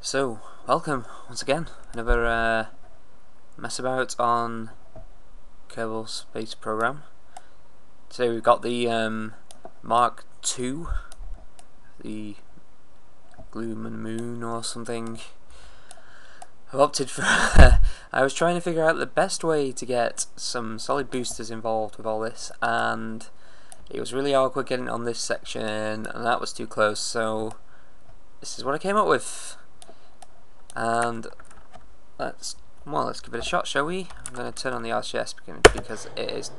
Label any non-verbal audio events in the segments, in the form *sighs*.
So, welcome once again. Another uh, mess about on Kerbal Space Program. Today we've got the um, Mark II, the Gloom and Moon or something. I've opted for. *laughs* I was trying to figure out the best way to get some solid boosters involved with all this, and it was really awkward getting on this section, and that was too close. So this is what I came up with, and let's well let's give it a shot, shall we? I'm going to turn on the RCS because it is.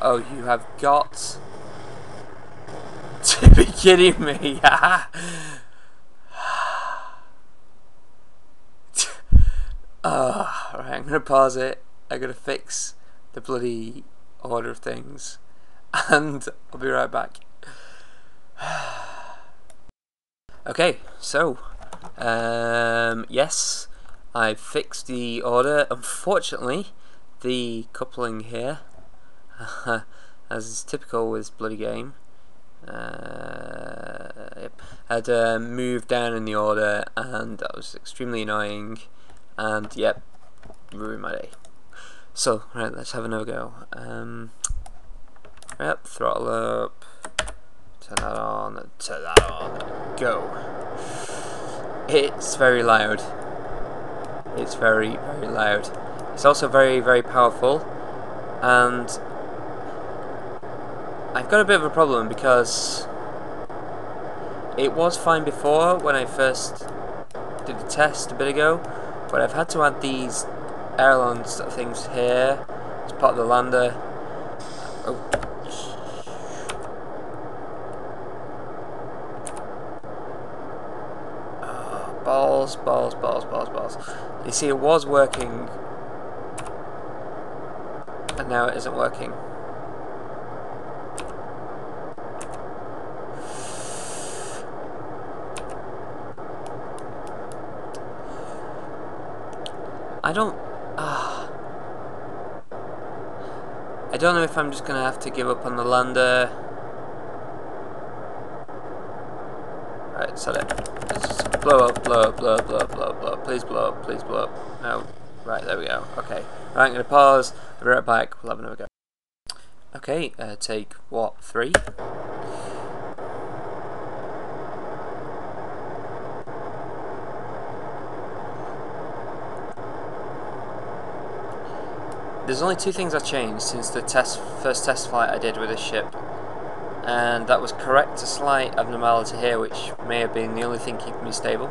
Oh, you have got *laughs* to be kidding me! Uh, *laughs* right, I'm gonna pause it. I'm gonna fix the bloody order of things, *laughs* and I'll be right back. *sighs* okay, so um, yes, I fixed the order. Unfortunately, the coupling here, *laughs* as is typical with bloody game, uh, yep, had uh, moved down in the order, and that was extremely annoying and yep, ruined my day. So, right, let's have another go. Um, yep, throttle up, turn that on, turn that on, go. It's very loud. It's very, very loud. It's also very, very powerful, and I've got a bit of a problem because it was fine before when I first did the test a bit ago, but I've had to add these ailerons things here as part of the lander. Oh. Oh. balls, balls, balls, balls. You see, it was working, and now it isn't working. I don't... Uh, I don't know if I'm just going to have to give up on the lander. Right, set it. Blow up, blow up, blow up, blow up, blow up, blow up. Please blow up, please blow up. No. Right, there we go. Okay. Right, I'm going to pause. I'll be right back. We'll have another go. Okay, uh, take, what, three? There's only two things I've changed since the test first test flight I did with this ship and that was correct a slight abnormality here which may have been the only thing keeping me stable.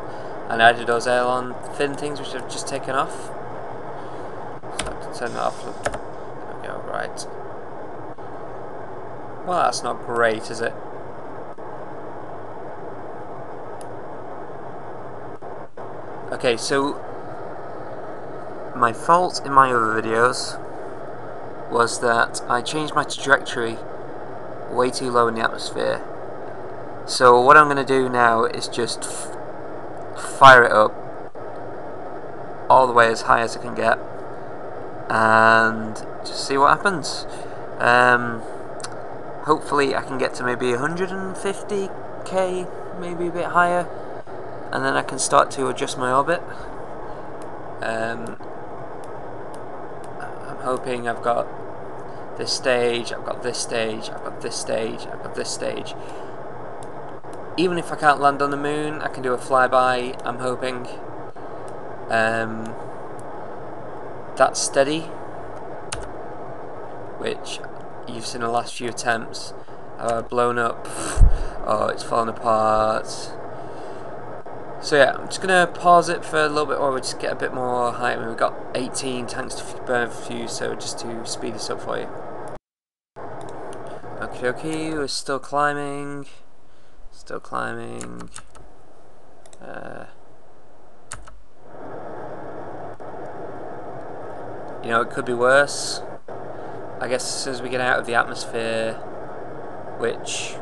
And I added those aileron fin things which I've just taken off. So I have to turn that off there we go, right. Well that's not great is it? Okay so my fault in my other videos was that I changed my trajectory way too low in the atmosphere. So what I'm going to do now is just fire it up all the way as high as I can get and just see what happens. Um, hopefully I can get to maybe 150k, maybe a bit higher, and then I can start to adjust my orbit. Um, I'm hoping I've got this stage, I've got this stage, I've got this stage, I've got this stage. Even if I can't land on the moon, I can do a flyby, I'm hoping. Um, that's steady, which you've seen the last few attempts. I've blown up, *sighs* oh it's falling apart, so yeah, I'm just going to pause it for a little bit while we just get a bit more height. I mean, we've got 18 tanks to burn for you, so just to speed this up for you. Okay, okay, we're still climbing. Still climbing. Uh, you know, it could be worse. I guess as as we get out of the atmosphere, which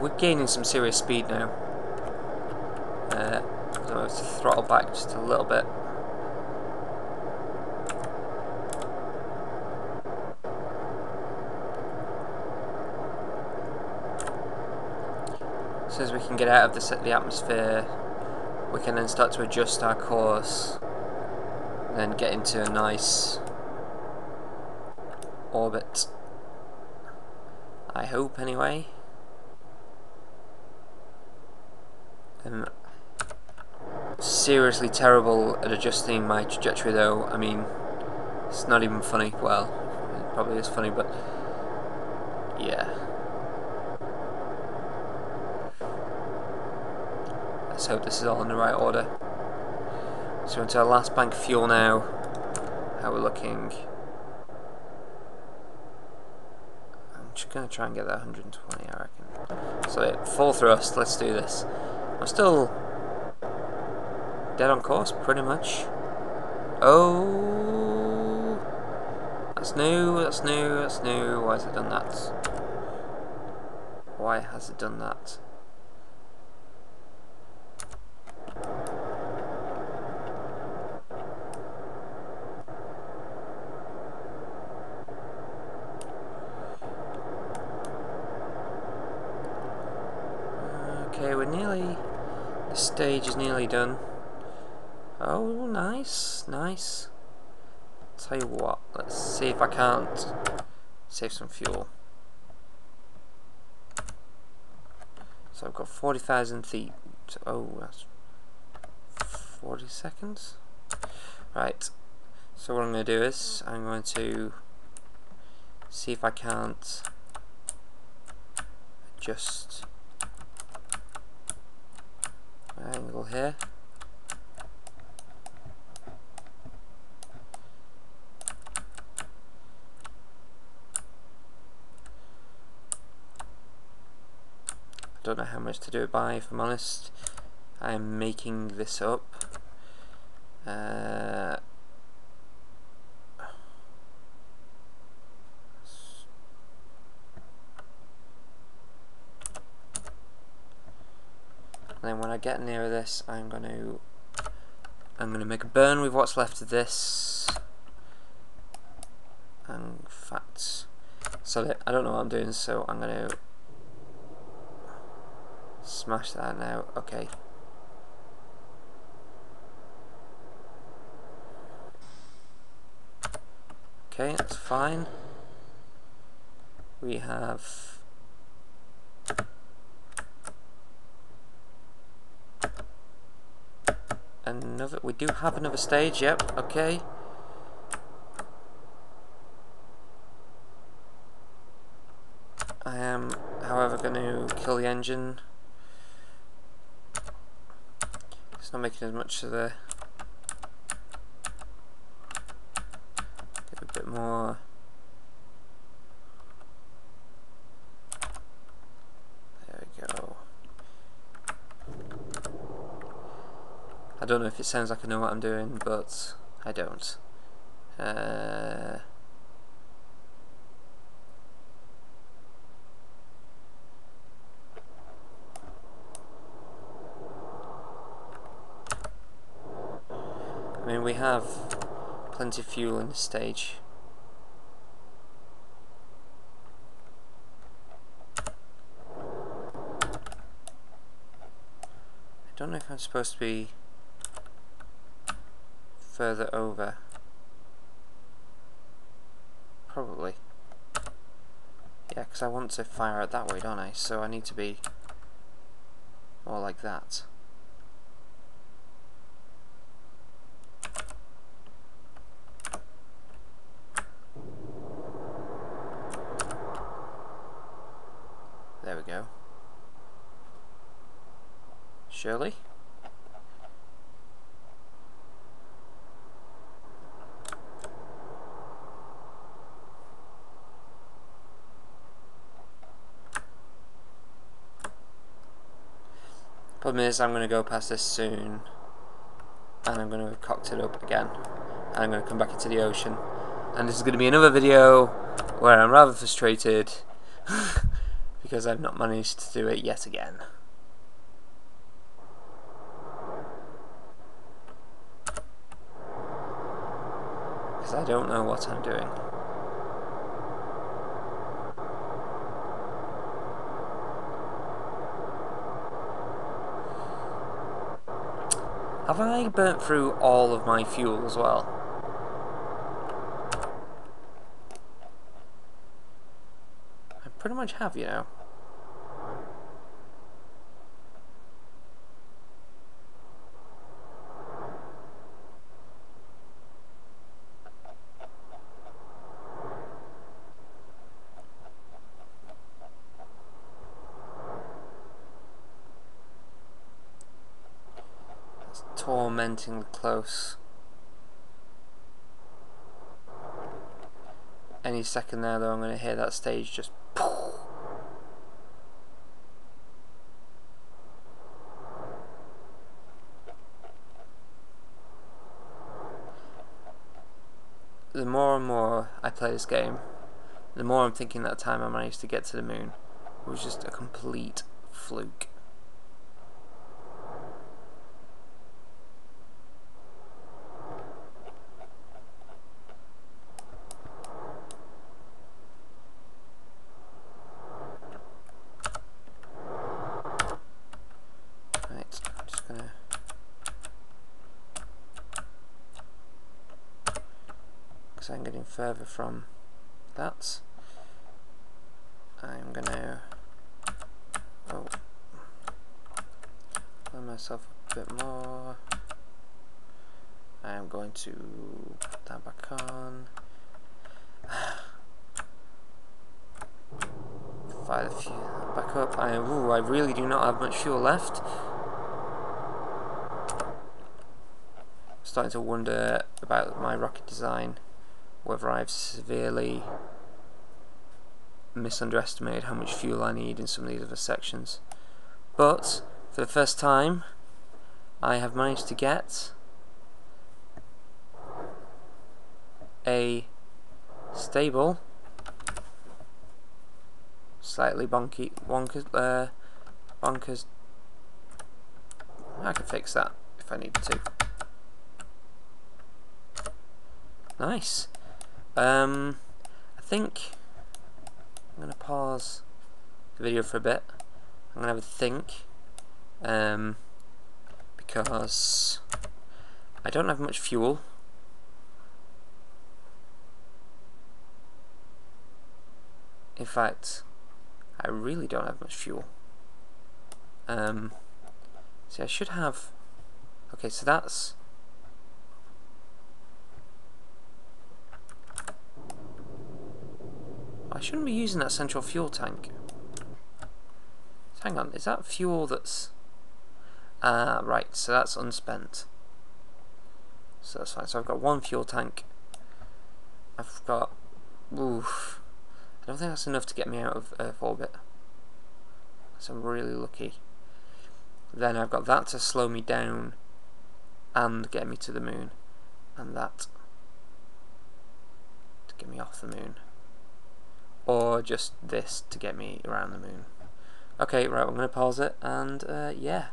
we're gaining some serious speed now. Uh, I'm going to throttle back just a little bit. as soon as we can get out of the, the atmosphere, we can then start to adjust our course, and then get into a nice orbit. I hope, anyway. I'm seriously terrible at adjusting my trajectory, though. I mean, it's not even funny. Well, it probably is funny, but yeah. Let's hope this is all in the right order. So into our last bank of fuel now. How we're looking. I'm just going to try and get that 120, I reckon. So full thrust, let's do this. I'm still dead on course, pretty much. Oh, that's new, that's new, that's new. Why has it done that? Why has it done that? Okay, we're nearly... The stage is nearly done. Oh, nice, nice. Tell you what, let's see if I can't save some fuel. So I've got 40,000 feet. Oh, that's 40 seconds. Right. So what I'm going to do is I'm going to see if I can't adjust here. I don't know how much to do it by, if I'm honest. I'm making this up. Uh, then when I get near this, I'm going to I'm going to make a burn with what's left of this. And in fact, so I don't know what I'm doing, so I'm going to Smash that now. Okay. Okay, that's fine. We have another we do have another stage, yep, okay. I am however going to kill the engine It's not making as much of the get a bit more there we go I don't know if it sounds like I know what I'm doing but I don't uh, I mean, we have plenty of fuel in this stage. I don't know if I'm supposed to be further over. Probably. Yeah, because I want to fire it that way, don't I? So I need to be more like that. Problem is, I'm going to go past this soon, and I'm going to have cocked it up again, and I'm going to come back into the ocean, and this is going to be another video where I'm rather frustrated *laughs* because I've not managed to do it yet again. because I don't know what I'm doing. Have I burnt through all of my fuel as well? I pretty much have, you know. Close. Any second now though I'm going to hear that stage just *laughs* The more and more I play this game, the more I'm thinking that time I managed to get to the moon was just a complete fluke. I'm getting further from that. I'm gonna oh, myself a bit more. I'm going to put that back on. *sighs* Fire the fuel back up. I ooh, I really do not have much fuel left. starting to wonder about my rocket design whether I've severely misunderestimated how much fuel I need in some of these other sections. But, for the first time, I have managed to get a stable, slightly bonky, bonkers, uh, bonkers, I can fix that if I need to. Nice. Um, I think I'm going to pause the video for a bit. I'm going to have a think. Um, because I don't have much fuel. In fact, I really don't have much fuel. Um, see, I should have... Okay, so that's I shouldn't be using that central fuel tank. Hang on, is that fuel that's... Uh, right, so that's unspent. So that's fine. So I've got one fuel tank. I've got... Oof. I don't think that's enough to get me out of Earth orbit. So I'm really lucky. Then I've got that to slow me down and get me to the moon. And that to get me off the moon or just this to get me around the moon. Okay, right, I'm going to pause it, and uh, yeah,